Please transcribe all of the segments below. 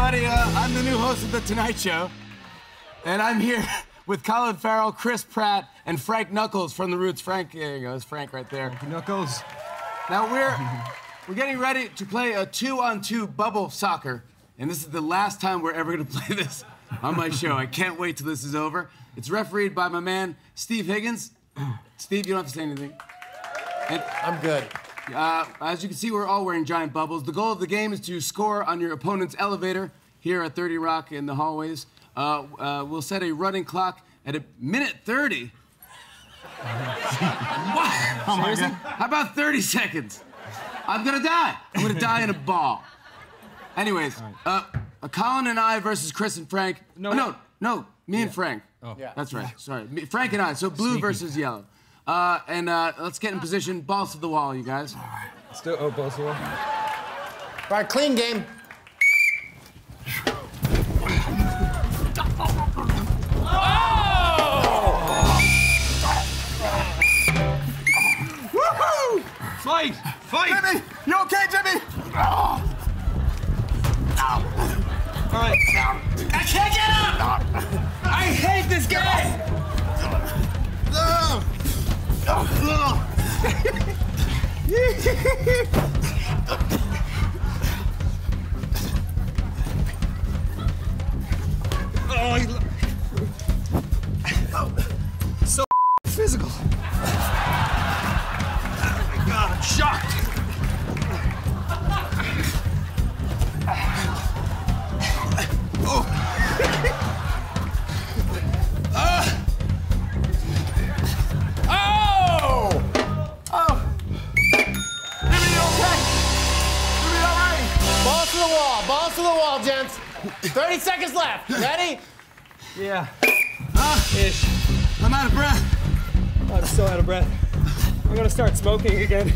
everybody. Uh, I'm the new host of The Tonight Show. And I'm here with Colin Farrell, Chris Pratt, and Frank Knuckles from The Roots. Frank, there you go. It's Frank right there. Knuckles. Now we're we're getting ready to play a two-on-two bubble soccer, and this is the last time we're ever going to play this on my show. I can't wait till this is over. It's refereed by my man Steve Higgins. Steve, you don't have to say anything. And, I'm good. Uh, as you can see, we're all wearing giant bubbles. The goal of the game is to score on your opponent's elevator here at 30 Rock in the hallways. Uh, uh, we'll set a running clock at a minute 30. what? Oh my God. How about 30 seconds? I'm gonna die. I'm gonna die in a ball. Anyways, uh, uh, Colin and I versus Chris and Frank. No, Oh, no. no, no, me and Frank. Oh. Yeah. That's right. Sorry, me, Frank and I. So blue Sneaky. versus yellow. Uh, and uh, let's get in position. Balls to the wall, you guys. Still, oh, balls to the wall. All right, clean game. Oh! Fight! Fight! Jimmy, you okay, Jimmy? All right. Oh, Balls to the wall, gents. 30 seconds left. Ready? Yeah. Huh? Ish. I'm out of breath. I'm still out of breath. I'm gonna start smoking again.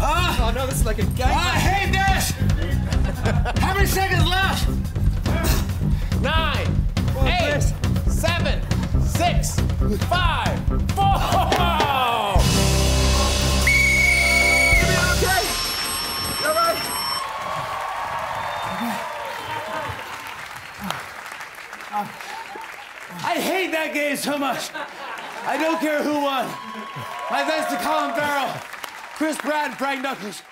Ah. oh no, this is like a gang. I hate this. How many seconds left? Nine, eight, seven, six, five, I hate that game so much. I don't care who won. My thanks to Colin Farrell, Chris Pratt, Frank Knuckles.